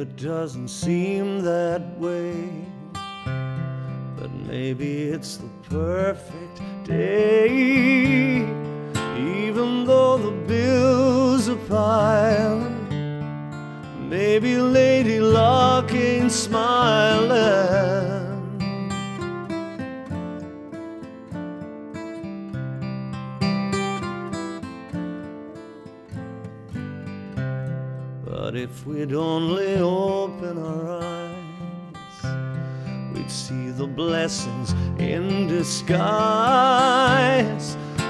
it doesn't seem that way. But maybe it's the perfect day. Even though the bills are piling, maybe Lady Luck ain't smiling. But if we'd only open our eyes, we'd see the blessings in disguise.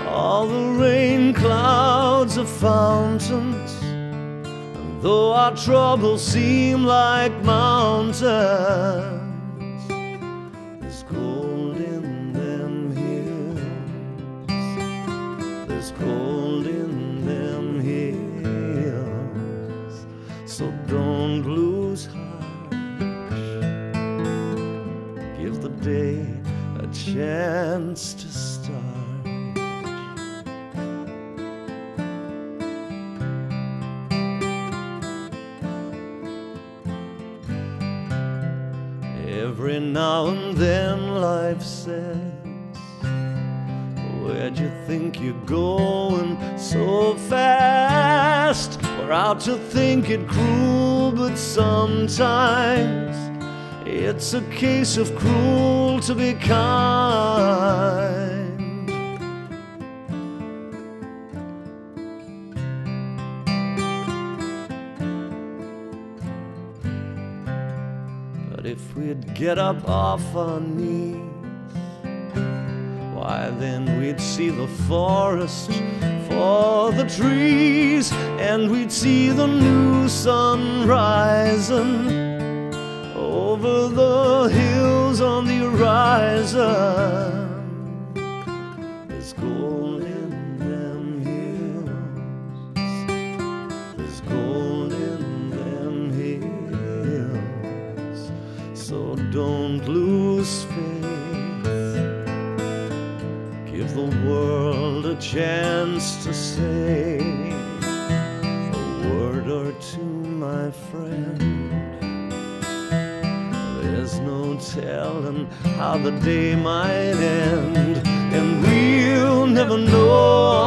All the rain clouds are fountains, and though our troubles seem like mountains, there's gold in them hills. There's gold in don't lose heart. Give the day a chance to start. Every now and then life says, Where'd you think you're going so fast? We're out to think it cruel, but sometimes it's a case of cruel to be kind. But if we'd get up off our knees, why then we'd see the forest for the trees, and we'd see the new sun rising over the hills on the horizon. There's gold in them hills. There's gold in them hills. So don't lose faith. Give the world a chance to say a word or two, my friend. There's no telling how the day might end, and we'll never know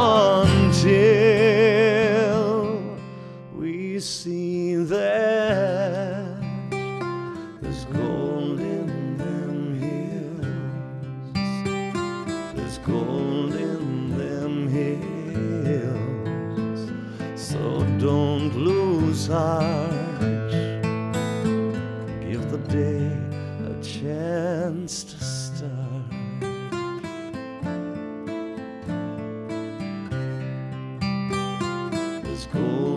Give the day a chance to start. Gold